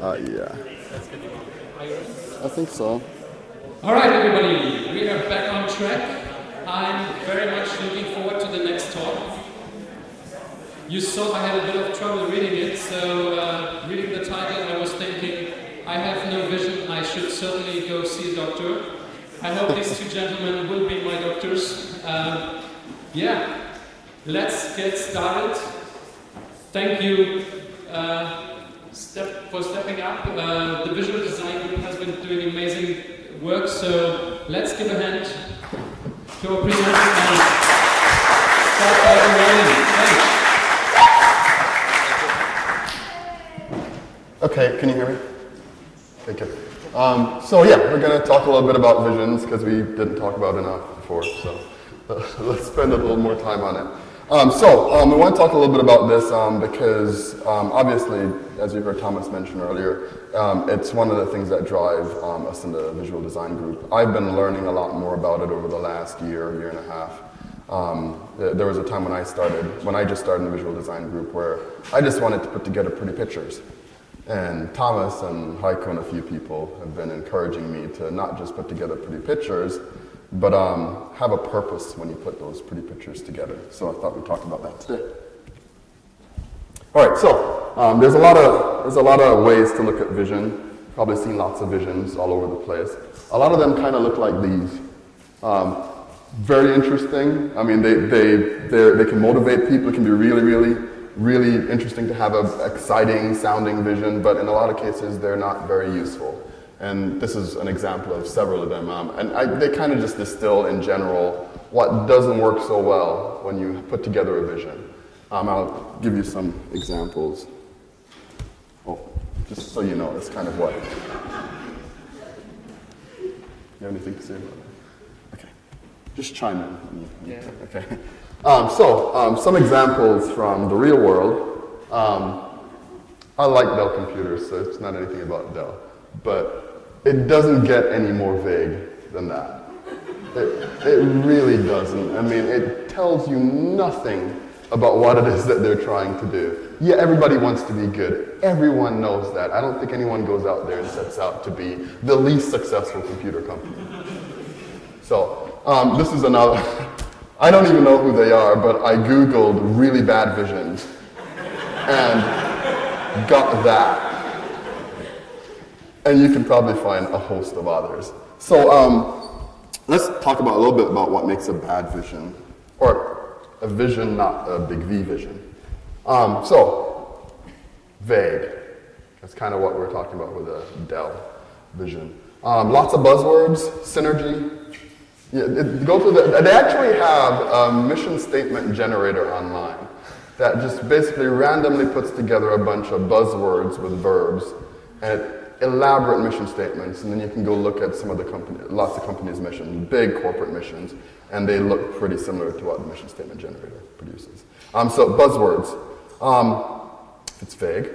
Uh, yeah. I think so. All right, everybody, we are back on track. I'm very much looking forward to the next talk. You saw I had a bit of trouble reading it, so uh, reading the title, I was thinking, I have no vision, I should certainly go see a doctor. I hope these two gentlemen will be my doctors. Um, yeah, let's get started. Thank you. Uh, step, for stepping up. Uh, the visual design group has been doing amazing work, so let's give a hand to our presenters. Okay, can you hear me? Thank you. Um, so yeah, we're going to talk a little bit about visions because we didn't talk about enough before, so uh, let's spend a little more time on it. Um, so, um, we want to talk a little bit about this um, because um, obviously, as you heard Thomas mention earlier, um, it's one of the things that drive um, us in the visual design group. I've been learning a lot more about it over the last year, year and a half. there was a time when I started, when I just started in the visual design group, where I just wanted to put together pretty pictures. And Thomas and Heiko and a few people have been encouraging me to not just put together pretty pictures, but um, have a purpose when you put those pretty pictures together. So I thought we'd talk about that today. All right, so um, there's a lot of there's a lot of ways to look at vision. Probably seen lots of visions all over the place. A lot of them kind of look like these. Um, very interesting. I mean, they they they can motivate people. It can be really really really interesting to have an exciting sounding vision, but in a lot of cases they're not very useful. And this is an example of several of them. Um, and I, they kind of just distill in general what doesn't work so well when you put together a vision. Um, I'll give you some examples. Oh, just so you know, it's kind of what. You have anything to say about that? Okay. Just chime in. Yeah. Okay. Um, so, um, some examples from the real world. Um, I like Dell computers, so it's not anything about Dell. But it doesn't get any more vague than that. It, it really doesn't. I mean, it tells you nothing about what it is that they're trying to do. Yeah, everybody wants to be good. Everyone knows that. I don't think anyone goes out there and sets out to be the least successful computer company. So, um, this is another. I don't even know who they are, but I Googled really bad visions and got that and you can probably find a host of others. So um, let's talk about a little bit about what makes a bad vision, or a vision, not a big V vision. Um, so vague. That's kind of what we're talking about with a Dell vision. Um, lots of buzzwords, synergy. Yeah, it, go to the, they actually have a mission statement generator online that just basically randomly puts together a bunch of buzzwords with verbs, and it elaborate mission statements, and then you can go look at some of the company, lots of companies' missions, big corporate missions, and they look pretty similar to what the mission statement generator produces. Um, so buzzwords. Um, it's vague.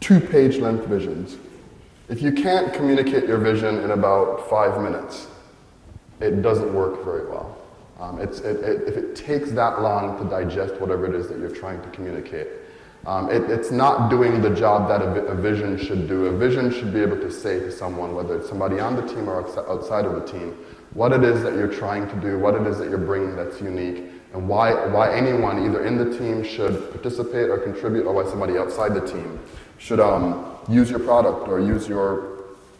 Two-page length visions. If you can't communicate your vision in about five minutes, it doesn't work very well. Um, it, it, if it takes that long to digest whatever it is that you're trying to communicate, um, it, it's not doing the job that a, a, vision should do. A vision should be able to say to someone, whether it's somebody on the team or outside of the team, what it is that you're trying to do, what it is that you're bringing that's unique, and why, why anyone, either in the team, should participate or contribute, or why somebody outside the team should um, use your product or use your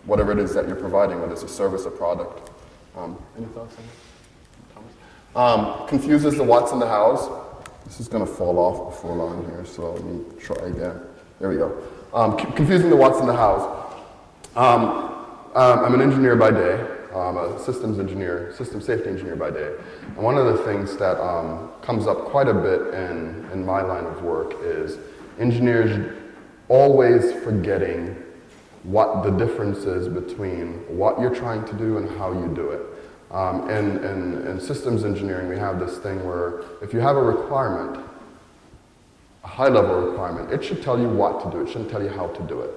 whatever it is that you're providing, whether it's a service or product. Um, any thoughts on that, Um, confuses the what's in the hows. This is going to fall off before long here, so let me try again. There we go. Um, confusing the what's in the hows. Um, um, I'm an engineer by day. I'm a systems engineer, system safety engineer by day. And one of the things that um, comes up quite a bit in, in my line of work is engineers always forgetting what the difference is between what you're trying to do and how you do it. Um, in, in, systems engineering, we have this thing where if you have a requirement, a high level requirement, it should tell you what to do. It shouldn't tell you how to do it.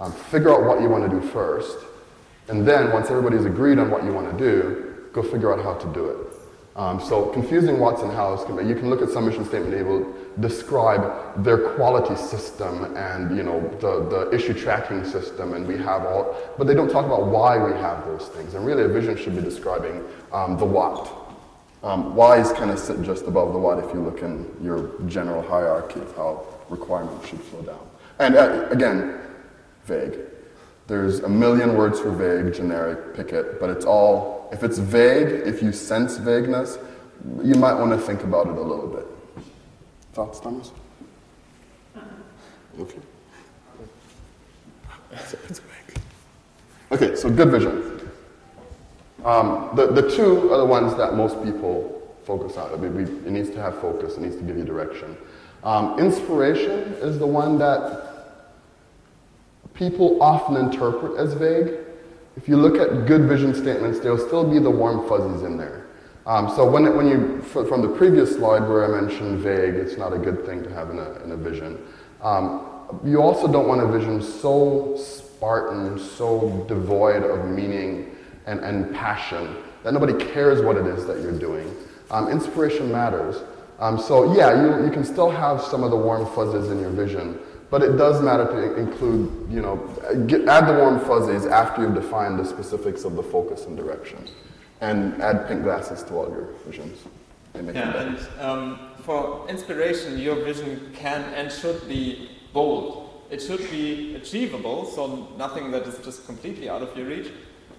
Um, figure out what you want to do first, and then once everybody's agreed on what you want to do, go figure out how to do it. Um, so confusing Watson House, you can look at some mission statement, will describe their quality system and you know the, the issue tracking system and we have all, but they don't talk about why we have those things. And really a vision should be describing um, the what. Um, is kind of sit just above the what if you look in your general hierarchy of how requirements should flow down. And uh, again, vague. There's a million words for vague, generic, pick it, but it's all, if it's vague, if you sense vagueness, you might want to think about it a little bit. Thoughts, Thomas? Okay. Okay, so good vision. Um, the, the two are the ones that most people focus on. I mean, we, it needs to have focus, it needs to give you direction. Um, inspiration is the one that people often interpret as vague. If you look at good vision statements, there'll still be the warm fuzzies in there. Um, so when, when you, from the previous slide where I mentioned vague, it's not a good thing to have in a, in a vision. Um, you also don't want a vision so Spartan, so devoid of meaning and, and passion that nobody cares what it is that you're doing. Um, inspiration matters. Um, so yeah, you, you can still have some of the warm fuzzies in your vision, but it does matter to include, you know, get, add the warm fuzzies after you've defined the specifics of the focus and direction. And add pink glasses to all your visions. yeah, and um, for inspiration, your vision can and should be bold. It should be achievable, so nothing that is just completely out of your reach.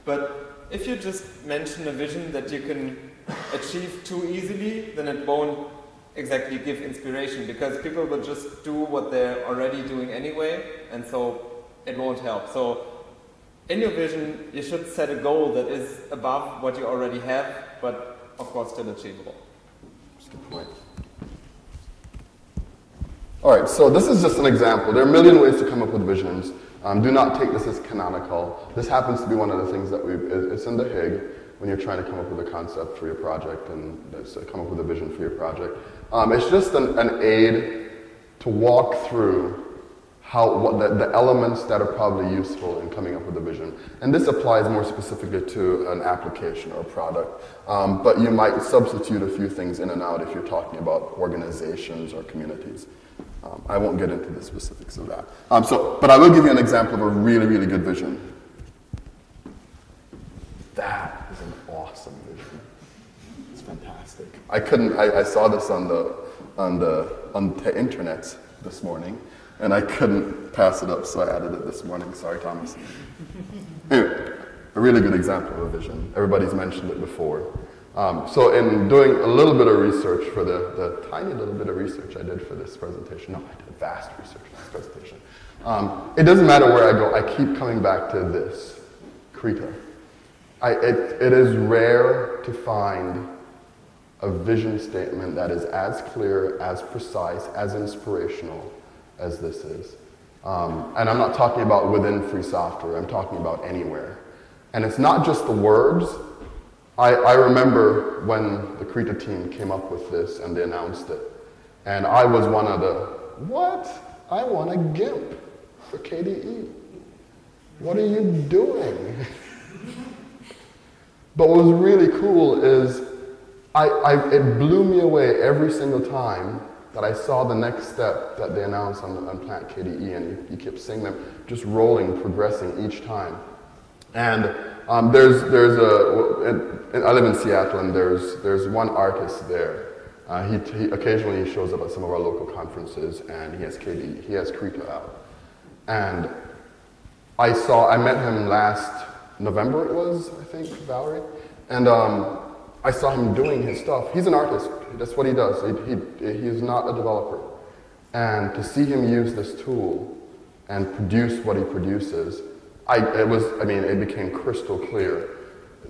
But if you just mention a vision that you can achieve too easily, then it won't exactly give inspiration because people will just do what they're already doing anyway, and so it won't help. So, in your vision, you should set a goal that is above what you already have, but of course still achievable. That's a good point. All right, so this is just an example. There are a million ways to come up with visions. Um, do not take this as canonical. This happens to be one of the things that we, it's in the HIG when you're trying to come up with a concept for your project and come up with a vision for your project. Um, it's just an, an, aid to walk through how what the, the, elements that are probably useful in coming up with a vision. And this applies more specifically to an application or a product. Um, but you might substitute a few things in and out if you're talking about organizations or communities. Um, I won't get into the specifics of that. Um, so, but I will give you an example of a really, really good vision. That is an awesome vision. It's fantastic. I couldn't, I, I, saw this on the, on, the, on the internet this morning, and I couldn't pass it up, so I added it this morning. Sorry, Thomas. anyway, a really good example of a vision. Everybody's mentioned it before. Um, so in doing a little bit of research for the, the tiny little bit of research I did for this presentation, no, I did vast research for this presentation. Um, it doesn't matter where I go, I keep coming back to this, Krita. I, it, it is rare to find a vision statement that is as clear, as precise, as inspirational as this is. Um, and I'm not talking about within free software, I'm talking about anywhere. And it's not just the words. I, I remember when the Krita team came up with this and they announced it. And I was one of the, what? I want a GIMP for KDE. What are you doing? but what was really cool is I, I, it blew me away every single time that I saw the next step that they announced on, on Planet KDE, and you, you kept seeing them just rolling, progressing each time. And um, there's, there's a, I live in Seattle, and there's, there's one artist there. Uh, he, he, occasionally he shows up at some of our local conferences, and he has KDE, he has Krita out. And I saw, I met him last November, it was, I think, Valerie. And um, I saw him doing his stuff. He's an artist. That's what he does. He, he, he is not a developer. And to see him use this tool and produce what he produces, I, it was, I mean, it became crystal clear.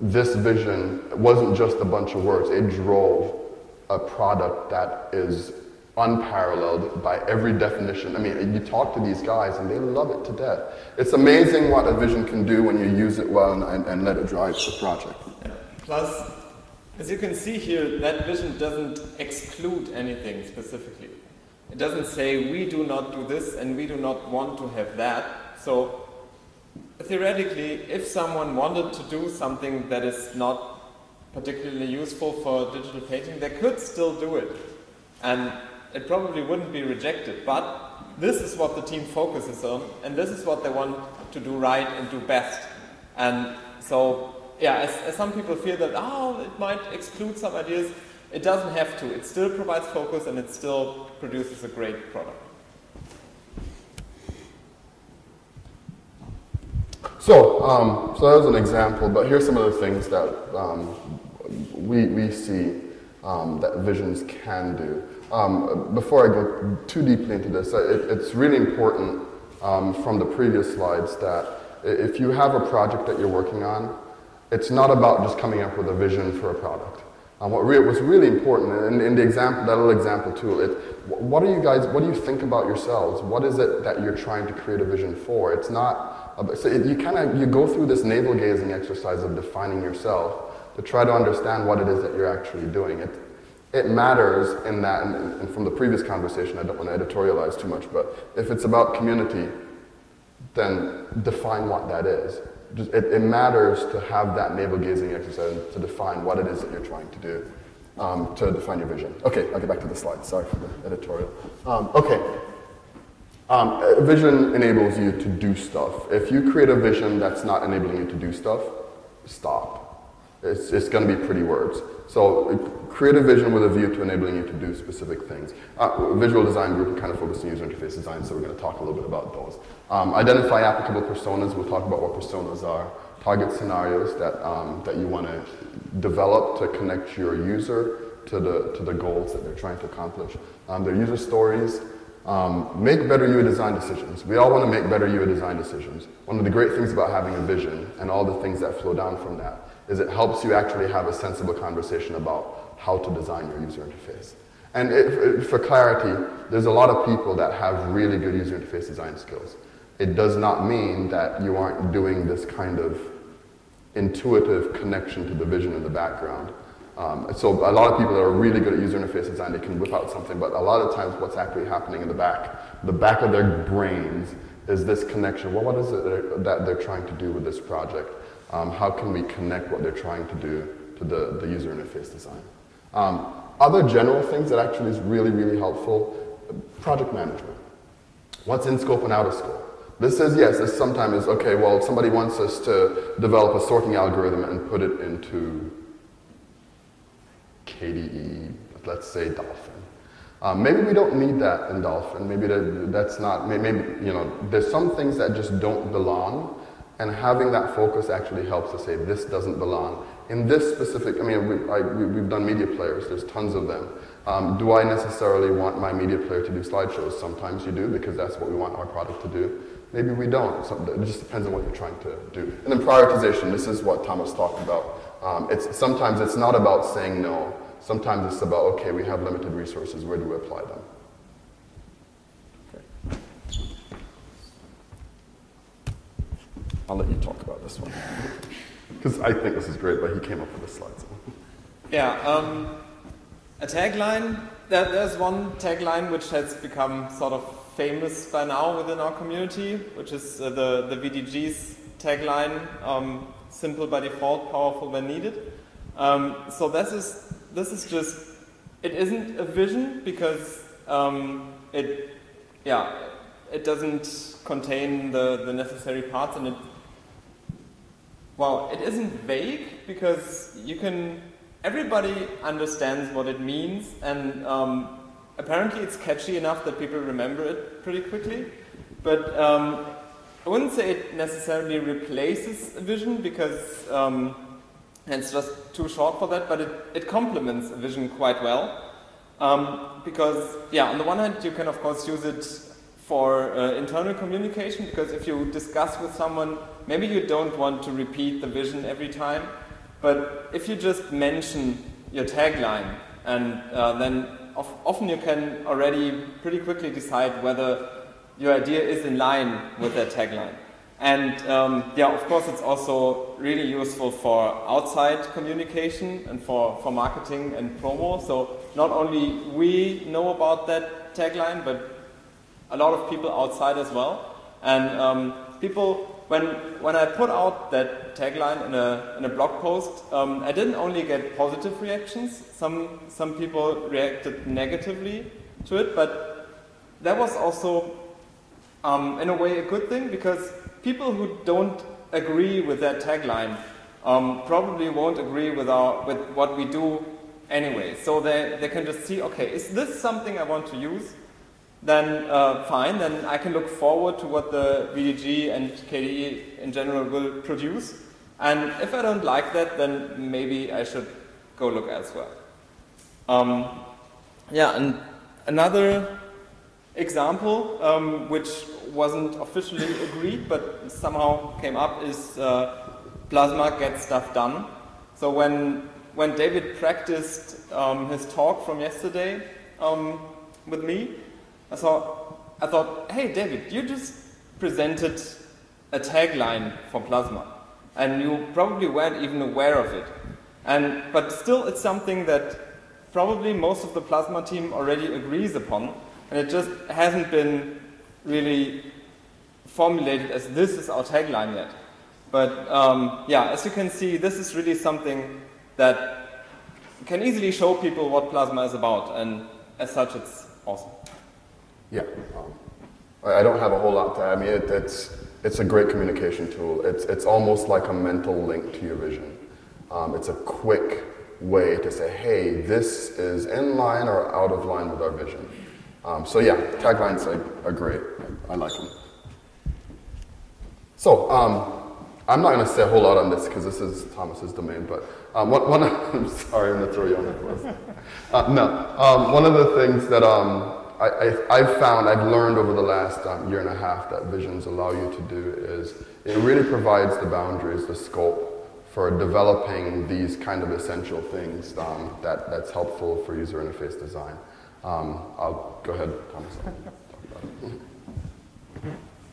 This vision wasn't just a bunch of words. It drove a product that is unparalleled by every definition. I mean, you talk to these guys and they love it to death. It's amazing what a vision can do when you use it well and, and, and let it drive the project. Yeah. Plus, as you can see here, that vision doesn't exclude anything specifically. It doesn't say we do not do this and we do not want to have that. So theoretically, if someone wanted to do something that is not particularly useful for digital painting, they could still do it. And it probably wouldn't be rejected. But this is what the team focuses on, and this is what they want to do right and do best. And so, yeah, as, as some people feel that, oh, it might exclude some ideas, it doesn't have to. It still provides focus and it still produces a great product. So, um, so that was an example, but here's some of the things that um, we, we see um, that visions can do. Um, before I go too deeply into this, uh, it, it's really important um, from the previous slides that if you have a project that you're working on, it's not about just coming up with a vision for a product. Um, what re- was really important, and in the example, that little example too, it, what are you guys, what do you think about yourselves? What is it that you're trying to create a vision for? It's not, so it, you kind of, you go through this navel gazing exercise of defining yourself to try to understand what it is that you're actually doing. It, it matters in that, and, and from the previous conversation, I don't want to editorialize too much, but if it's about community, then define what that is. Just, it, it, matters to have that navel gazing exercise to define what it is that you're trying to do, um, to define your vision. Okay, I'll get back to the slide. Sorry for the editorial. Um, okay. Um, vision enables you to do stuff. If you create a vision that's not enabling you to do stuff, stop. It's, it's going to be pretty words. So create a vision with a view to enabling you to do specific things. Uh, visual design group, kind of focus on user interface design, so we're going to talk a little bit about those. Um, identify applicable personas. We'll talk about what personas are. Target scenarios that, um, that you want to develop to connect your user to the, to the goals that they're trying to accomplish. Um, their user stories. Um, make better UI design decisions. We all want to make better UI design decisions. One of the great things about having a vision and all the things that flow down from that is it helps you actually have a sensible conversation about how to design your user interface. And it, it, for clarity, there's a lot of people that have really good user interface design skills. It does not mean that you aren't doing this kind of intuitive connection to the vision in the background. Um, so a lot of people that are really good at user interface design, they can whip out something, but a lot of times what's actually happening in the back, the back of their brains is this connection. Well, what is it that they're trying to do with this project? Um, how can we connect what they're trying to do to the, the user interface design? Um, other general things that actually is really, really helpful, project management. What's in scope and out of scope? This says, yes, this sometimes is, okay, well, somebody wants us to develop a sorting algorithm and put it into KDE, let's say Dolphin. Um, maybe we don't need that in Dolphin. Maybe that, that's not, maybe, you know, there's some things that just don't belong, and having that focus actually helps us say, this doesn't belong in this specific, I mean, we, have done media players, there's tons of them. Um, do I necessarily want my media player to do slideshows? Sometimes you do because that's what we want our product to do. Maybe we don't. So it just depends on what you're trying to do. And then prioritization, this is what Thomas talked about. Um, it's, sometimes it's not about saying no. Sometimes it's about, okay, we have limited resources, where do we apply them? I'll let you talk about this one. Because I think this is great, but he came up with this slide. So. Yeah, um, a tagline. There, there's one tagline which has become sort of famous by now within our community, which is uh, the, the VDG's tagline, um, simple by default, powerful when needed. Um, so this is, this is just, it isn't a vision because um, it, yeah, it doesn't contain the, the necessary parts and it well, it isn't vague because you can. Everybody understands what it means, and um, apparently it's catchy enough that people remember it pretty quickly. But um, I wouldn't say it necessarily replaces a vision because um, it's just too short for that, but it, it complements a vision quite well. Um, because, yeah, on the one hand, you can of course use it for uh, internal communication because if you discuss with someone, maybe you don't want to repeat the vision every time, but if you just mention your tagline, and uh, then of, often you can already pretty quickly decide whether your idea is in line with that tagline. And um, yeah, of course, it's also really useful for outside communication and for, for marketing and promo. So not only we know about that tagline, but a lot of people outside as well. And um, people, when, when I put out that tagline in a, in a blog post, um, I didn't only get positive reactions, some, some people reacted negatively to it, but that was also, um, in a way, a good thing because people who don't agree with that tagline um, probably won't agree with, our, with what we do anyway. So they, they can just see, okay, is this something I want to use? Then uh, fine, then I can look forward to what the VDG and KDE in general will produce. And if I don't like that, then maybe I should go look elsewhere. Um, yeah, and another example, um, which wasn't officially agreed but somehow came up, is uh, Plasma gets Stuff Done. So when, when David practiced um, his talk from yesterday um, with me, I thought, I thought, hey, David, you just presented a tagline for Plasma, and you probably weren't even aware of it. And, but still, it's something that probably most of the Plasma team already agrees upon, and it just hasn't been really formulated as this is our tagline yet. But um, yeah, as you can see, this is really something that can easily show people what Plasma is about, and as such, it's awesome. Yeah. Um, I don't have a whole lot to add. I mean, it, it's, it's a great communication tool. It's, it's almost like a mental link to your vision. Um, it's a quick way to say, hey, this is in line or out of line with our vision. Um, so yeah, taglines are, are great. I, like them. So um, I'm not going to say a whole lot on this because this is Thomas's domain, but um, one, one I'm sorry, I'm going to throw you on the bus. Uh, no, um, one of the things that um, I, have found, I've learned over the last um, year and a half that visions allow you to do is it really provides the boundaries, the scope for developing these kind of essential things um, that, that's helpful for user interface design. Um, I'll go ahead, Thomas.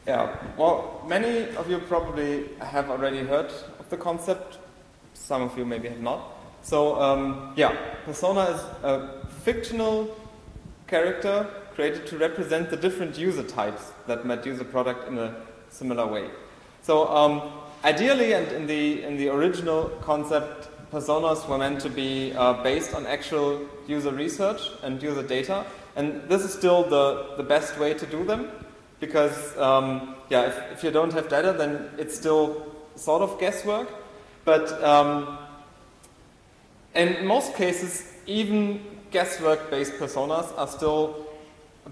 Yeah, well, many of you probably have already heard of the concept. Some of you maybe have not. So, um, yeah, persona is a fictional character created to represent the different user types that might use a product in a similar way. So um, ideally, and in the, in the original concept, personas were meant to be uh, based on actual user research and user data. And this is still the, the best way to do them because, um, yeah, if, if you don't have data, then it's still sort of guesswork. But um, in most cases, even guesswork-based personas are still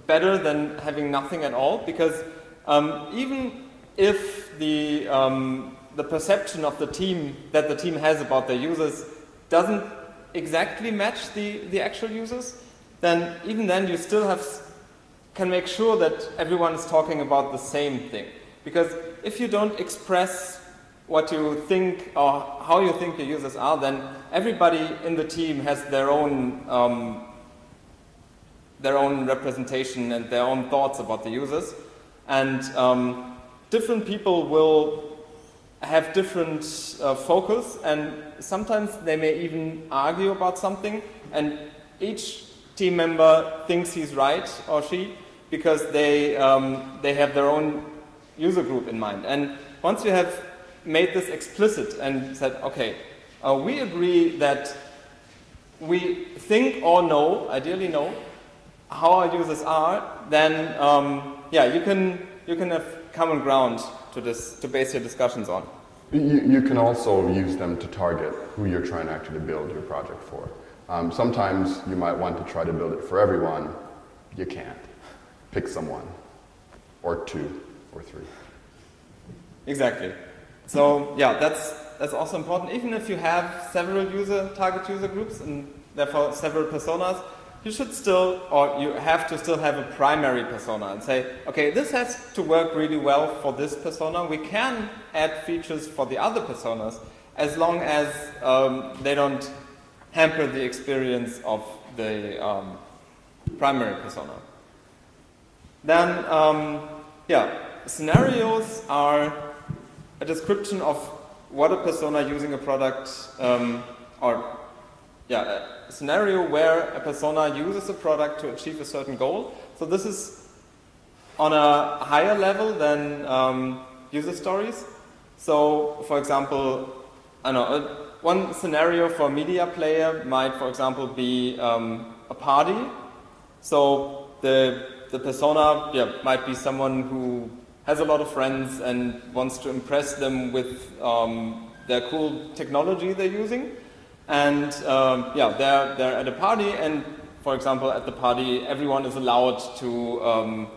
better than having nothing at all because um, even if the, um, the perception of the team that the team has about their users doesn't exactly match the, the actual users, then even then you still have can make sure that everyone is talking about the same thing. Because if you don't express what you think or how you think your users are, then everybody in the team has their own um, their own representation and their own thoughts about the users. And um, different people will have different uh, focus, and sometimes they may even argue about something, and each team member thinks he's right or she because they, um, they have their own user group in mind. And once you have made this explicit and said, okay, uh, we agree that we think or know, ideally know, how our users are, then um, yeah, you can you can have common ground to this to base your discussions on. You, you can also use them to target who you're trying to actually build your project for. Um, sometimes you might want to try to build it for everyone. You can't. Pick someone, or two, or three. Exactly. So yeah, that's that's also important. Even if you have several user target user groups and therefore several personas, you should still, or you have to still have a primary persona and say, okay, this has to work really well for this persona. We can add features for the other personas as long as um, they don't hamper the experience of the um, primary persona. Then, um, yeah, scenarios are a description of what a persona using a product um, or yeah, a scenario where a persona uses a product to achieve a certain goal. So this is on a higher level than um, user stories. So, for example, I know uh, one scenario for a media player might, for example, be um, a party. So the the persona yeah, might be someone who has a lot of friends and wants to impress them with um, their cool technology they're using. And um, yeah, they're, they're at a party, and for example, at the party, everyone is allowed to, um,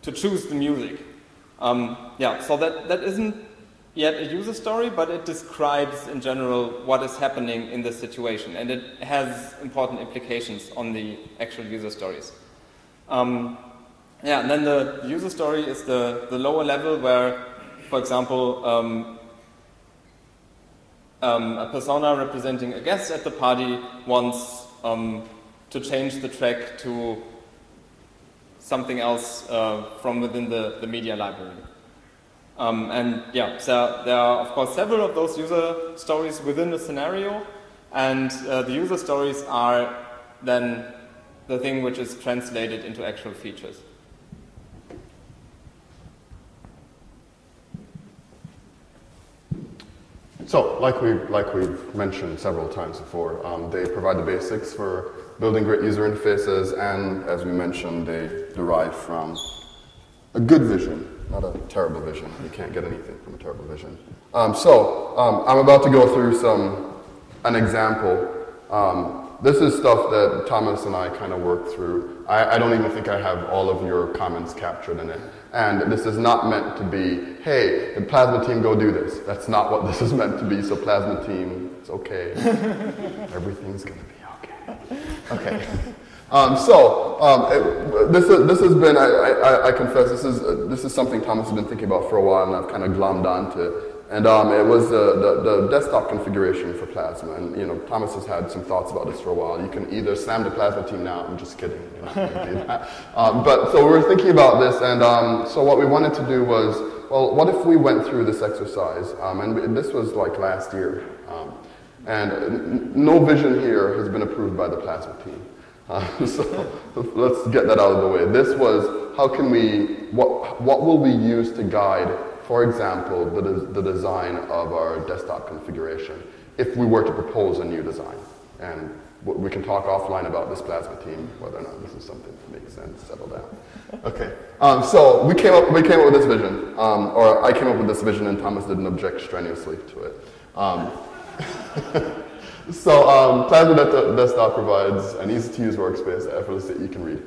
to choose the music. Um, yeah, so that, that isn't yet a user story, but it describes in general what is happening in this situation, and it has important implications on the actual user stories. Um, yeah, and then the user story is the, the lower level where, for example, um, um, a persona representing a guest at the party wants um, to change the track to something else uh, from within the, the media library. Um, and yeah, so there are of course several of those user stories within the scenario, and uh, the user stories are then the thing which is translated into actual features. So, like we've, like we've mentioned several times before, um, they provide the basics for building great user interfaces, and as we mentioned, they derive from a good vision, not a terrible vision. You can't get anything from a terrible vision. Um, so, um, I'm about to go through some an example. This is stuff that Thomas and I kind of worked through. I, I, don't even think I have all of your comments captured in it. And this is not meant to be, hey, the plasma team go do this. That's not what this is meant to be. So plasma team, it's okay. Everything's gonna be okay. Okay. Um, so um, it, this, is, this has been, I, I, I confess, this is, uh, this is something Thomas has been thinking about for a while, and I've kind of glommed onto and um, it was the, the, the, desktop configuration for Plasma. And you know, Thomas has had some thoughts about this for a while. You can either slam the Plasma team now. I'm just kidding. um, but so we were thinking about this, and um, so what we wanted to do was, well, what if we went through this exercise? Um, and we, this was like last year. Um, and no vision here has been approved by the Plasma team. Uh, so let's get that out of the way. This was how can we, what, what will we use to guide for example, the, the design of our desktop configuration, if we were to propose a new design. And we can talk offline about this plasma team, whether or not this is something that makes sense, settle down. Okay, um, so we came, up, we came up with this vision, um, or I came up with this vision and Thomas didn't object strenuously to it. Um, So um, Plasma Desktop provides an easy-to-use workspace, effortless that you can read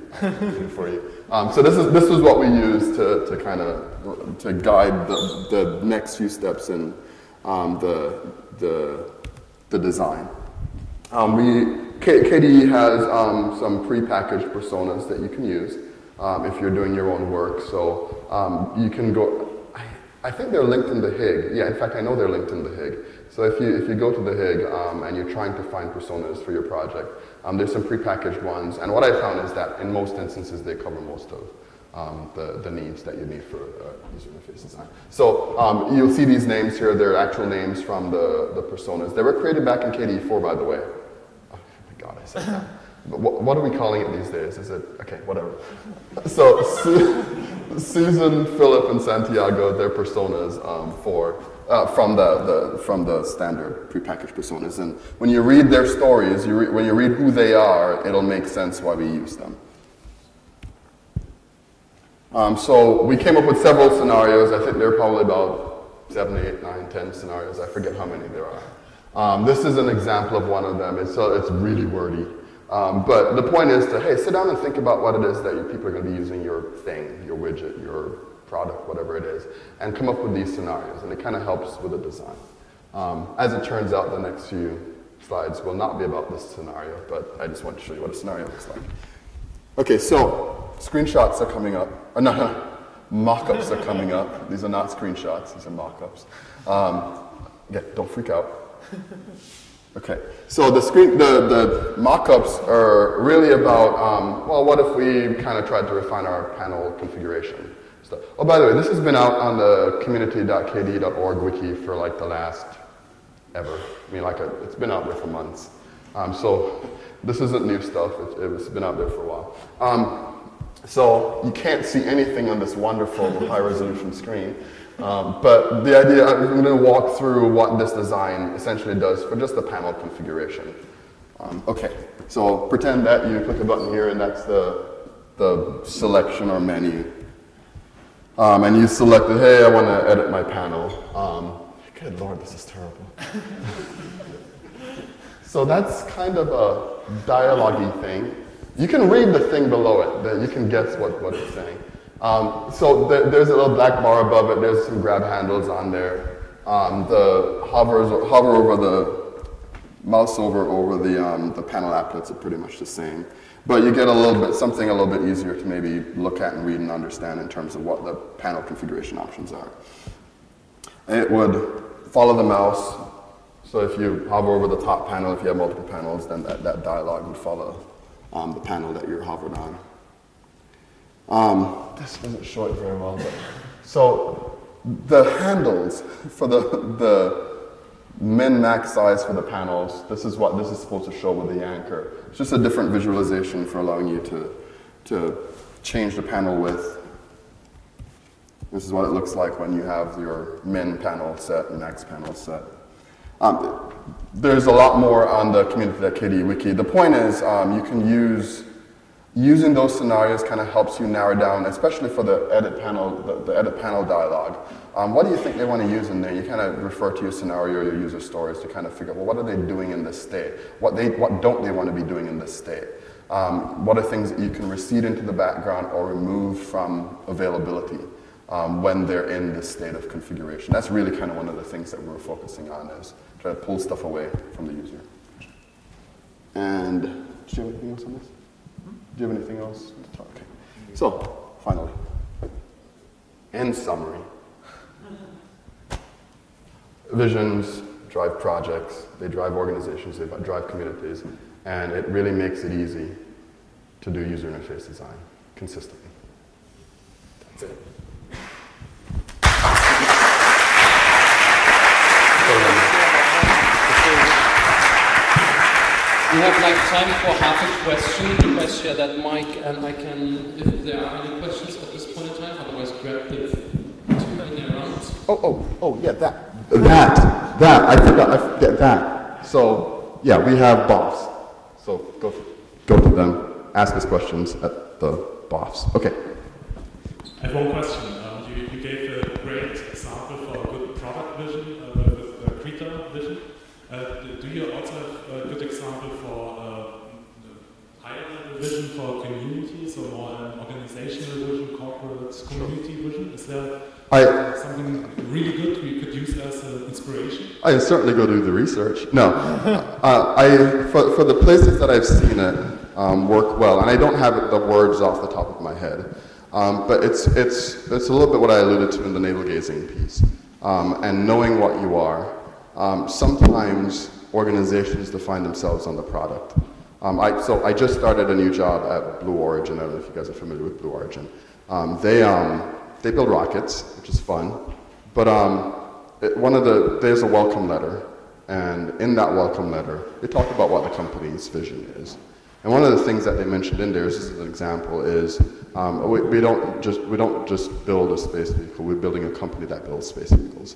for you. Um, so this is this was what we use to, to kind of to guide the, the next few steps in um, the, the the design. Um, we K, KDE has um, some pre-packaged personas that you can use um, if you're doing your own work. So you can go. I, I think they're linked in the HIG. Yeah, in fact, I know they're linked in the HIG. So if you, if you go to the HIG um, and you're trying to find personas for your project, um, there's some prepackaged ones. And what I found is that in most instances, they cover most of um, the, the needs that you need for uh, user interface design. So um, you'll see these names here. They're actual names from the, the personas. They were created back in KDE4, by the way. Oh my God, I said that. What, what, are we calling it these days? Is it, okay, whatever. So Su Susan, Philip, and Santiago, their personas um, for uh, from, the, the, from the standard prepackaged personas. And when you read their stories, you re- when you read who they are, it'll make sense why we use them. Um, so we came up with several scenarios. I think there are probably about seven, eight, nine, ten scenarios. I forget how many there are. Um, this is an example of one of them. It's, uh, it's really wordy. Um, but the point is to, hey, sit down and think about what it is that people are going to be using your thing, your widget, your product, whatever it is, and come up with these scenarios. And it kind of helps with the design. Um, as it turns out, the next few slides will not be about this scenario, but I just want to show you what a scenario looks like. Okay, so screenshots are coming up. Uh, no, no, mock-ups are coming up. These are not screenshots, these are mock-ups. Um, yeah, don't freak out. Okay, so the screen, the, the mock-ups are really about, um, well, what if we kind of tried to refine our panel configuration? Stuff. Oh, by the way, this has been out on the community.kde.org wiki for like the last ever. I mean, like a, it's been out there for months. Um, so this isn't new stuff. It, has been out there for a while. Um, so you can't see anything on this wonderful high resolution screen. Um, but the idea, I'm going to walk through what this design essentially does for just the panel configuration. Um, okay, so pretend that you click a button here and that's the, the selection or menu. Um, and you selected, hey, I want to edit my panel. Um, good lord, this is terrible. so that's kind of a dialogue thing. You can read the thing below it, that you can guess what, what it's saying. Um, so there, there's a little black bar above it, there's some grab handles on there. Um, the hovers, hover over the mouse over over the, um, the panel applets are pretty much the same. But you get a little bit, something a little bit easier to maybe look at and read and understand in terms of what the panel configuration options are. It would follow the mouse. So if you hover over the top panel, if you have multiple panels, then that, that dialog would follow um, the panel that you're hovered on. Um, this doesn't show it very well, but so the handles for the, the min max size for the panels, this is what this is supposed to show with the anchor. It's just a different visualization for allowing you to, to change the panel width. This is what it looks like when you have your min panel set and max panel set. Um, there's a lot more on the community.kde wiki. The point is um, you can use, using those scenarios kind of helps you narrow down, especially for the edit panel, the, the edit panel dialog. Um, what do you think they want to use in there? You kind of refer to your scenario, your user stories to kind of figure out, well, what are they doing in this state? What, they, what don't they want to be doing in this state? Um, what are things that you can recede into the background or remove from availability? Um, when they're in this state of configuration. That's really kind of one of the things that we're focusing on is try to pull stuff away from the user. And do you have anything else on this? Do you have anything else to talk? Okay. So, finally, in summary, visions drive projects, they drive organizations, they drive communities, and it really makes it easy to do user interface design consistently. That's it. We have like time for half a question. You guys share that mic, and I can, if there are any questions at this point in time, otherwise grab the two in there around. Oh, oh, oh, yeah, that. That, that, I forgot, I forget that. So, yeah, we have BOFs. So go, go to them, ask us questions at the BOFs. Okay. I have one question. Um, you, you, gave a great example for a good product vision uh, with the Krita vision. Uh, do you also have a good example for uh, higher level vision for communities or more an organizational vision, corporate community vision? Is there I, something really good we could use as an inspiration? I certainly go do the research. No, uh, I for, for the places that I've seen it um, work well, and I don't have the words off the top of my head. Um, but it's, it's, it's a little bit what I alluded to in the navel gazing piece. Um, and knowing what you are. Um, sometimes organizations define themselves on the product. Um, I, so I just started a new job at Blue Origin. I don't know if you guys are familiar with Blue Origin. Um, they, um, they build rockets, which is fun. But it, one of the, there's a welcome letter. And in that welcome letter, they talk about what the company's vision is. And one of the things that they mentioned in there, as an example, is um, we, we, don't just, we don't just build a space vehicle, we're building a company that builds space vehicles.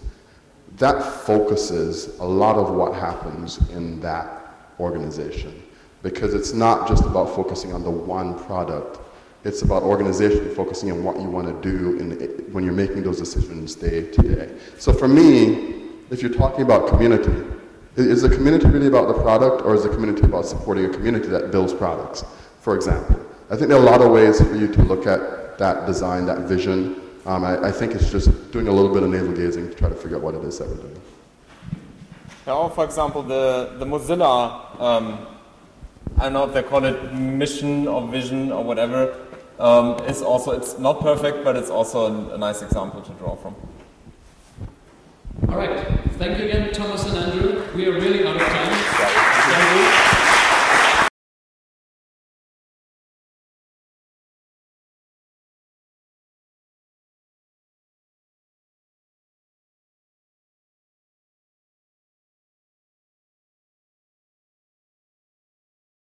That focuses a lot of what happens in that organization because it's not just about focusing on the one product, it's about organization focusing on what you want to do in, when you're making those decisions day to day. So for me, if you're talking about community, is the community really about the product or is the community about supporting a community that builds products, for example? I think there are a lot of ways for you to look at that design, that vision. Um, I, I, think it's just doing a little bit of navel gazing to try to figure out what it is that we're doing. Yeah, for example, the, the Mozilla, um, I don't know if they call it mission or vision or whatever, um, is also, it's not perfect, but it's also a, a nice example to draw from. All right. Thank you again, Thomas and Andrew. We are really out of time. Yeah,